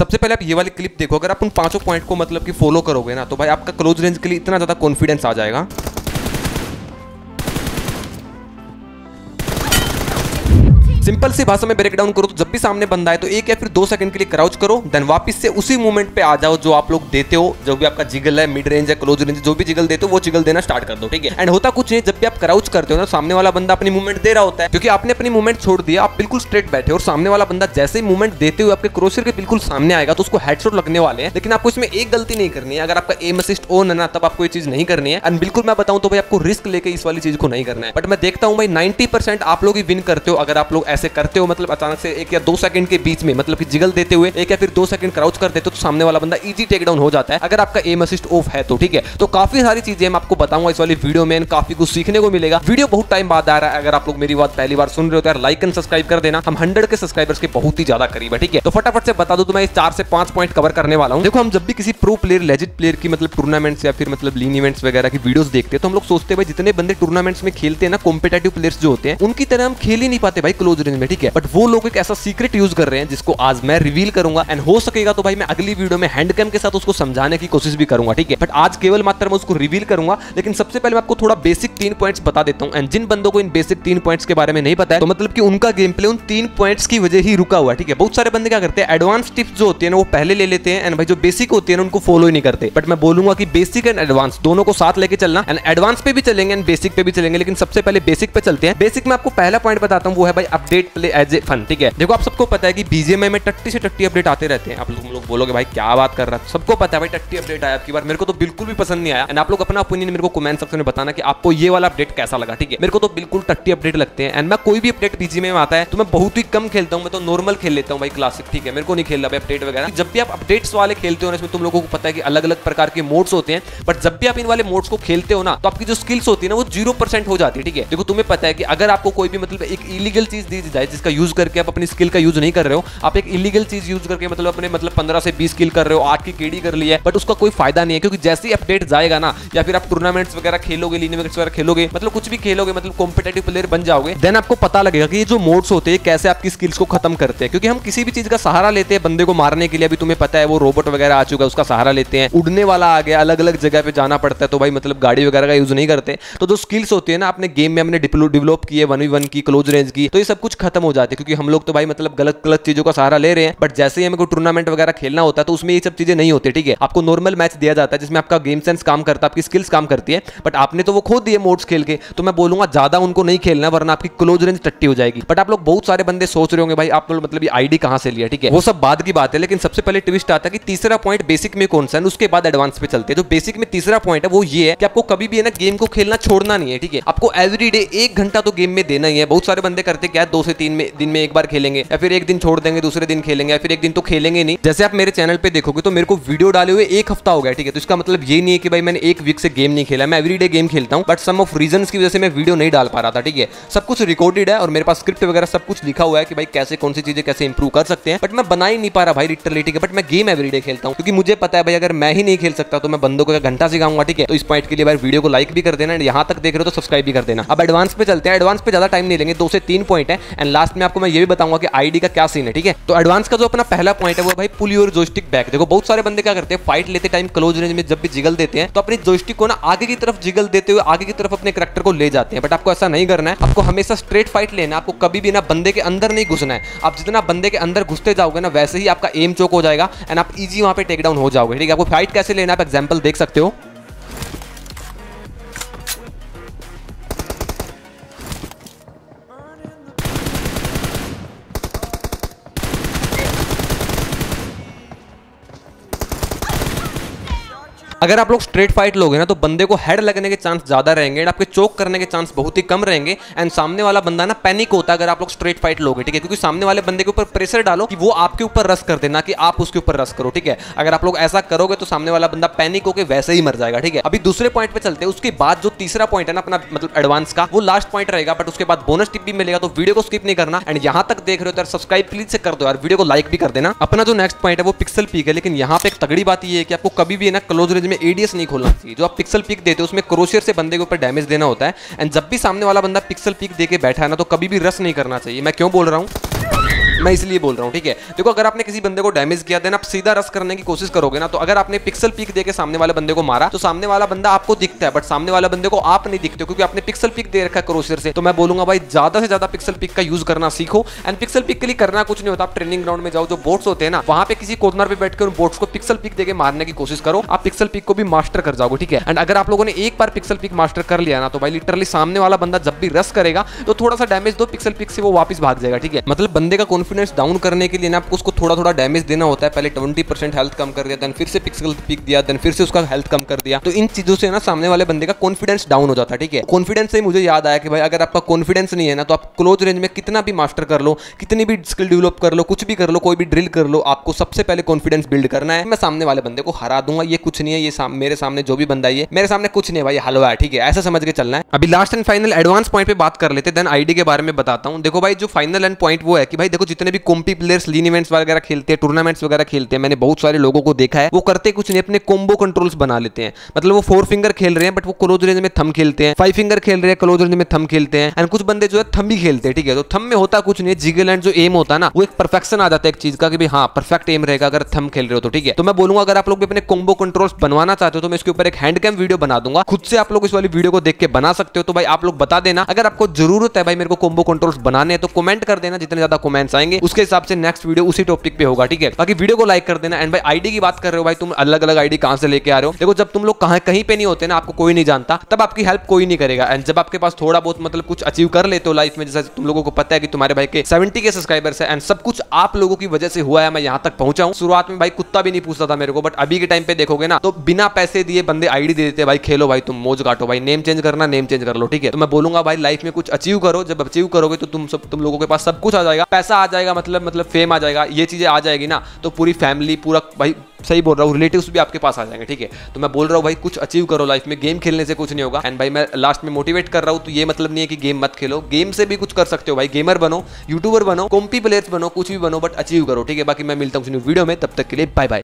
सबसे पहले आप ये वाली क्लिप देखो। अगर आप उन पाँचों पॉइंट को मतलब कि फॉलो करोगे ना तो भाई आपका क्लोज रेंज के लिए इतना ज़्यादा कॉन्फिडेंस आ जाएगा। सिंपल सी भाषा में ब्रेक डाउन करो तो जब भी सामने बंदा है तो एक या फिर दो सेकंड के लिए क्राउच करो देन वापस से उसी मूवमेंट पे आ जाओ जो आप लोग देते हो, जो भी आपका जिगल है मिड रेंज है क्लोज रेंज जो भी जिगल देते हो, वो जिगल देना स्टार्ट कर दो, ठीक है? एंड होता कुछ नहीं, जब भी आप क्राउच करते हो ना, सामने वाला बंदा अपनी मूवमेंट दे रहा होता है, क्योंकि आपने अपनी मूवमेंट छोड़ दिया, आप बिल्कुल स्ट्रेट बैठे और सामने वाला बंदा जैसे ही मूवमेंट देते हुए आपके क्रोसर के बिल्कुल सामने आएगा तो उसको हेडशॉट लगने वाले हैं, लेकिन आपको इसमें एक गलती नहीं करनी है, अगर आपका एम असिस्ट ऑन है ना, तब आपको ये चीज़ नहीं करनी है एंड बिल्कुल मैं बताऊँ तो भाई आपको रिस्क लेके इस वाली चीज़ को नहीं करना है बट मैं देखता हूँ भाई 90% आप लोग ही विन करते हो, अगर आप लोग ऐसे करते हो मतलब अचानक से एक या दो सेकंड के बीच में मतलब कि जिगल देते हुए, एक या फिर दो सेकंड क्राउच कर देते हो तो सामने वाला बंदा इजी टेक डाउन हो जाता है। अगर आपका एम असिस्ट ऑफ़ है तो ठीक है? तो काफ़ी सारी चीज़ें मैं आपको बताऊँगा इस वाली वीडियो में, काफ़ी कुछ सीखने को मिलेगा। वीडियो बहुत टाइम बाद आ रहा है, अगर आप लोग मेरी बात पहली बार सुन रहे हो तो यार लाइक एंड सब्सक्राइब कर देना। हम हंड्रेड के सब्सक्राइबर्स के बहुत ही ज़्यादा करीब है, ठीक है? तो फटाफट से बता दो तो मैं चार से पाँच पॉइंट कवर करने वाला हूँ। देखो, हम जब भी किसी प्रो प्लेयर लेजिट प्लेयर की मतलब टूर्नामेंट्स या फिर मतलब लीन इवेंट्स वगैरह की वीडियोस देखते हैं तो हम लोग सोचते हैं, भाई जितने बंदे टूर्नामेंट्स में खेलते हैं ना कॉम्पिटेटिव प्लेयर्स जो होते हैं, उनकी तरह हम खेल ही नहीं पाते, भाई क्लोज रेंज में, ठीक है? बट वो लोग एक ऐसा सीक्रेट यूज़ कर रहे हैं जिसको आज मैं रिवील करूँगा एंड हो सकेगा तो भाई मैं अगली वीडियो में हैंड कैम के साथ उसको समझाने की कोशिश भी करूँगा, ठीक है? बट आज केवल मात्र मैं उसको रिवील करूँगा, लेकिन सबसे पहले मैं आपको थोड़ा बेसिक तीन पॉइंट्स बता देता हूँ। एंड जिन बंदों को इन बेसिक तीन पॉइंट्स के बारे में नहीं पता है तो मतलब कि उनका गेम प्ले उन तीन पॉइंट्स की वजह ही रुका हुआ ठीक है? बहुत सारे बंदे क्या करते हैं एडवांस टिप्स जो होती है ना, वो पहले ले लेते हैं एंड भाई जो बेसिक होती है ना, उनको फॉलो ही नहीं करते। बट मैं बोलूँगा कि बेसिक एंड एडवांस दोनों को साथ लेके चलना एंड एडवांस पे भी चलेंगे एंड बेसिक पे भी चलेंगे, लेकिन सबसे पहले बेसिक पे चलते हैं। बेसिक में आपको पहला पॉइंट बताता हूँ, वो है भाई update play as a fun ठीक है? देखो, आप सबको पता है कि बीजेएमआई में टट्टी से टट्टी अपडेट आते रहते हैं। आप लोग लोग बोलोगे, भाई, क्या बात कर रहा है? सबको पता है, भाई, टट्टी अपडेट आया आपकी बार। मेरे को तो बिल्कुल भी पसंद नहीं आया। एंड आप लोग अपना ओपिनियन मेरे को कमेंट सेक्शन में बताना कि आपको ये वाला अपडेट कैसा लगा, ठीक है? मेरे को तो बिल्कुल टट्टी अपडेट लगते हैं। एंड मैं कोई भी अपडेट पीजी में आता है तो मैं बहुत ही कम खेलता हूँ। मैं तो नॉर्मल खेल लेता हूँ, भाई क्लासिक ठीक है? मेरे को नहीं खेल रहा अपडेट वगैरह। जब भी आप अपडेट्स वाले खेलते हो इसमें तुम लोगों को पता है कि अलग अलग प्रकार के मोड्स होते हैं। बट जब भी आप इन वाले मोड्स को खेलते हो ना तो आपकी जो स्किल्स होती है ना, वो ज़ीरो हो जाती है, ठीक है? देखो, तुम्हें पता है कि अगर आपको कोई भी मतलब एक इलीगल चीज़ दी जाए जिसका यूज़ करके आप अपनी स्किल का यूज़ नहीं कर रहे हो। आप एक इलीगल चीज़ यूज़ करके मतलब अपने मतलब पंद्रह से बीस किल कर रहे हो, आठ की केडी कर ली है बट उसका कोई फ़ायदा नहीं है, क्योंकि जैसे ही अपडेट जाएगा ना, या फिर आप टूर्नामेंट्स वगैरह खेलोगे लीनिवेट्स वगैरह खेलोगे मतलब कुछ भी खेलोगे मतलब कॉम्पिटेटिव प्लेयर बन जाओगे देन आपको पता लगेगा कि ये जो मोड्स होते हैं, कैसे आपकी स्किल्स को खत्म करते हैं। क्योंकि हम किसी भी चीज़ का सहारा लेते हैं बंदे को मारने के लिए, अभी तुम्हें पता है वो रोबोट वगैरह आ चुका है, उसका सहारा लेते हैं। उड़ने वाला आ गया अलग अलग जगह पे जाना पड़ता है तो भाई मतलब गाड़ी वगैरह का यूज़ नहीं करते। तो जो स्किल्स होती है ना अपने गेम में हमने डेवलप की है वन वन की क्लोज रेंज की तो ये सब कुछ खत्म हो जाती है, क्योंकि हम लोग तो भाई मतलब गलत गलत चीज़ों का सहारा ले रहे हैं बट जैसे ही हमें कोई टूर्नामेंट वगैरह खेलना होता है तो उसमें ये सब चीज़ें नहीं होती, ठीक है? आपको नॉर्मल मैच दिया जाता है, जिसमें आपका गेम सेंस काम करता है, आपकी स्किल्स काम करती है बट आपने तो वो खो दिए मोड्स खेल के तो मैं बोलूँगा ज़्यादा उनको नहीं खेलना, वरना आपकी क्लोज रेंज टट्टी हो जाएगी। बट आप लोग बहुत सारे बंदे सोच रहे होंगे, भाई आप लोग मतलब आईडी कहाँ से लिया, ठीक है? वो सब बाद की बात है, लेकिन सबसे पहले ट्विस्ट आता है कि तीसरा पॉइंट बेसिक में कौन सा है, उसके बाद एडवांस पे चलते हैं। जो बेसिक में तीसरा पॉइंट है, वो ये है कि आपको कभी भी है ना गेम को खेलना छोड़ना नहीं है, ठीक है? आपको एवरी डे एक घंटा तो गेम में देना ही है। बहुत सारे बंदे करते क्या है? दो से तीन में दिन में एक बार खेलेंगे, या फिर एक दिन छोड़ देंगे, दूसरे दिन खेलेंगे, या फिर एक दिन तो खेलेंगे नहीं। जैसे आप मेरे चैनल पे देखोगे तो मेरे को वीडियो डाले हुए एक हफ़्ता हो गया, ठीक है? तो इसका मतलब ये नहीं है कि भाई मैंने एक वीक से गेम नहीं खेला। मैं एवरीडे गेम खेलता हूँ बट सम ऑफ़ रीजन की वजह से मैं वीडियो नहीं डाल पा रहा था, ठीक है? सब कुछ रिकॉर्डेड है, और मेरे पास स्क्रिप्ट वगैरह सब कुछ लिखा हुआ है कि भाई कैसे, कौन सी चीज़ें कैसे इंप्रूव कर सकते हैं। बट मैं बना ही नहीं पा रहा भाई लिटरली ठीक है? बट मैं गेम एवरीडे खेलता हूँ, क्योंकि मुझे पता है भाई, अगर मैं ही नहीं खेल सकता तो मैं बंदों को घंटा सिखाऊँगा, ठीक है? तो इस पॉइंट के लिए भाई वीडियो को लाइक भी कर देना, यहाँ तक देख रहे हो तो सब्सक्राइब भी कर देना। अब एडवांस पे चलते हैं। एडवांस पे ज़्यादा टाइम नहीं लेंगे, दो से तीन पॉइंट है। एंड लास्ट में आपको मैं ये भी बताऊँगा कि आईडी का क्या सीन है, ठीक है? तो एडवांस का जो अपना पहला पॉइंट है, वो भाई पुल योर जोस्टिक बैक देखो, बहुत सारे बंदे क्या करते हैं फाइट लेते टाइम क्लोज रेंज में जब भी जिगल देते हैं तो अपनी जोस्टिक को ना आगे की तरफ़ जिगल देते हुए, आगे की तरफ़ अपने करेक्टर को ले जाते हैं. बट आपको ऐसा नहीं करना है. आपको हमेशा स्ट्रेट फाइट लेना आपको कभी भी ना बंदे के अंदर नहीं घुसना है. आप जितना बंदे के अंदर घुसते जाओगे ना, वैसे ही आपका एम चोक हो जाएगा एंड आप इजी वहाँ पे टेक डाउन हो जाओगे, ठीक है? आपको फाइट कैसे लेना आप एग्ज़ाम्पल देख सकते हो. अगर आप लोग स्ट्रेट फाइट लोगे ना तो बंदे को हेड लगने के चांस ज़्यादा रहेंगे एंड आपके चोक करने के चांस बहुत ही कम रहेंगे एंड सामने वाला बंदा ना पैनिक होता है अगर आप लोग स्ट्रेट फाइट लोगे, ठीक है? क्योंकि सामने वाले बंदे के ऊपर प्रेशर डालो कि वो आपके ऊपर रस कर देना कि आप उसके ऊपर रस करो, ठीक है? अगर आप लोग ऐसा करोगे तो सामने वाला बंदा पैनिक होकर वैसे ही मर जाएगा, ठीक है? अभी दूसरे पॉइंट पे चलते हैं, उसके बाद जो तीसरा पॉइंट है ना अपना मतलब एडवांस का, वो लास्ट पॉइंट रहेगा बट उसके बाद बोनस टिप भी मिलेगा तो वीडियो को स्किप नहीं करना एंड यहाँ तक देख रहे हो तो सब्सक्राइब प्लीज़ से कर दो यार वीडियो को लाइक भी कर देना। अपना जो नेक्स्ट पॉइंट है वो पिक्सल पीक है, लेकिन यहाँ पे एक तगड़ी बात ये है कि आपको कभी भी ना क्लोज रेंज में एडीएस नहीं खोलना चाहिए। जो आप पिक्सल पिक देते हो, उसमें क्रोशियर से बंदे के ऊपर डैमेज देना होता है। एंड जब भी सामने वाला बंदा पिक्सल पिक देके बैठा है ना तो कभी भी रस नहीं करना चाहिए। मैं क्यों बोल रहा हूँ? मैं इसलिए बोल रहा हूँ, ठीक है? देखो, अगर आपने किसी बंदे को डैमेज किया देन आप सीधा रस करने की कोशिश करोगे ना तो अगर आपने पिक्सल पीक देके सामने वाले बंदे को मारा तो सामने वाला बंदा आपको दिखता है बट सामने वाले बंदे को आप नहीं दिखते क्योंकि आपने पिक्सल पिक दे रखा क्रोसियर से। तो मैं बोलूँगा, भाई, ज़्यादा से ज़्यादा पिक्सल पिक का यूज़ करना सीखो एंड पिक्सल पिक के लिए करना कुछ नहीं होता। आप ट्रेनिंग ग्राउंड में जाओ, जो बोट्स होते हैं ना, वहाँ पे किसी कॉर्नर पे बैठ कर उन बोट्स को पिक्सल पिक देके मारने की कोशिश करो। आप पिक्सल पिक को भी मास्टर कर जाओगे, ठीक है? एंड अगर आप लोगों ने एक बार पिक्सल पिक मास्टर कर लिया ना तो भाई लिटरली सामने वाला बंदा जब भी रस करेगा तो थोड़ा सा डैमेज दो पिक्सल पिक से वो वापस भाग जाएगा, ठीक है? मतलब बंदे का कॉन्फिडेंस डाउन करने के लिए ना आपको उसको थोड़ा थोड़ा डैमेज देना होता है। पहले ट्वेंटी परसेंट हेल्थ कम कर दिया देन फिर से पिक्सल पिक दिया देन फिर से उसका हेल्थ कम कर दिया। तो इन चीज़ों से ना सामने वाले बंदे का कॉन्फिडेंस डाउन हो जाता है, ठीक है? कॉन्फिडेंस से मुझे याद आया कि भाई अगर आपका कॉन्फिडेंस नहीं है ना तो आप क्लोज रेंज में कितना भी मास्टर कर लो, कितनी भी स्किल डेवलप कर लो, कुछ भी कर लो, कोई भी ड्रिल कर लो, आपको सबसे पहले कॉन्फिडेंस बिल्ड करना है। मैं सामने वाले बंदे को हरा दूँगा, ये कुछ नहीं है, ये मेरे सामने जो भी बंदा ये मेरे सामने कुछ नहीं है भाई, हलवा है, ठीक है? ऐसा समझ के चलना है। अभी last and final advance point पे बात कर लेते देन आईडी के बारे में बताता हूँ। देखो भाई, जो फाइनल एंड पॉइंट वो है कि भाई देखो जितने भी कॉम्पी प्लेयर्स लीन इवेंट्स वगैरह खेलते हैं टूर्नामेंट्स वगैरह खेलते हैं, मैंने बहुत सारे लोगों को देखा है, वो करते कुछ नहीं, अपने कोम्बो कंट्रोल्स बना लेते हैं। मतलब वो फोर फिंगर खेल रहे हैं बट वो क्लोज रेंज में थम खेलते हैं फाइव फिंगर खेल रहे हैं क्लोज रेंज में थम खेलते हैं एंड कुछ बंदे जो है थम भी खेलते हैं, ठीक है? तो थम में होता कुछ नहीं जिगल एंड जो एम होता है ना, वो एक परफेक्शन आ जाता है एक चीज़ का कि हाँ परफेक्ट एम रहेगा अगर थम खेल रहे हो तो ठीक है? तो मैं बोलूँगा, अगर आप लोग भी अपने कोम्बो कंट्रोल्स बनवाना चाहते हो तो मैं इसके ऊपर एक हैंड कैम वीडियो बना दूँगा। खुद से आप लोग इस वाली वीडियो को देख के बना सकते हो तो भाई आप लोग बता देना। अगर आपको ज़रूरत है भाई मेरे को कोम्बो कंट्रोल्स बनाने हैं तो कमेंट कर देना, जितने ज़्यादा कमेंट्स आएँगे। उसके हिसाब से नेक्स्ट वीडियो उसी टॉपिक पे होगा, ठीक है? बाकी वीडियो को लाइक कर देना एंड भाई आईडी की बात कर रहे हो भाई, तुम अलग अलग आईडी कहाँ से लेके आ रहे हो? देखो, जब तुम लोग कहाँ, कहीं पे नहीं होते ना, आपको कोई नहीं जानता, तब आपकी हेल्प कोई नहीं करेगा। एंड जब आपके पास थोड़ा बहुत मतलब कुछ अचीव कर लेते हो लाइफ में, जैसे तुम लोगों को पता है कि तुम्हारे भाई के सेवेंटी के सब्सक्राइबर्स है एंड सब कुछ आप लोगों की वजह से हुआ है, मैं यहाँ तक पहुँचा हूँ। शुरुआत में भाई कुत्ता भी नहीं पूछता था मेरे को बट अभी के टाइम पे देखोगे ना तो बिना पैसे दिए बंदे आईडी दे देते भाई खेलो भाई, तुम मौज काटो भाई नेम चेंज करना नेम चेंज कर लो, ठीक है? तो मैं बोलूँगा, भाई लाइफ में कुछ अचीव करो, जब अचीव करोगे तो तुम सब, तुम लोगों के पास सब कुछ आ जाएगा, पैसा आ जाएगा मतलब मतलब फेम आ जाएगा, ये चीज़ें आ जाएगी ना तो पूरी फैमिली पूरा भाई, सही बोल रहा हूँ रिलेटिव्स भी आपके पास आ जाएँगे, ठीक है? तो मैं बोल रहा हूँ, भाई, कुछ अचीव करो लाइफ में गेम खेलने से कुछ नहीं होगा एंड भाई, मैं लास्ट में मोटिवेट कर रहा हूँ तो ये मतलब नहीं है कि गेम मत खेलो गेम से भी कुछ कर सकते हो, भाई गेमर बनो यूट्यूबर बनो कॉम्पी प्लेयर्स बनो, कुछ भी बनो बट अचीव करो, ठीक है? बाकी मैं मिलता हूँ वीडियो में, तब तक के लिए बाय बाय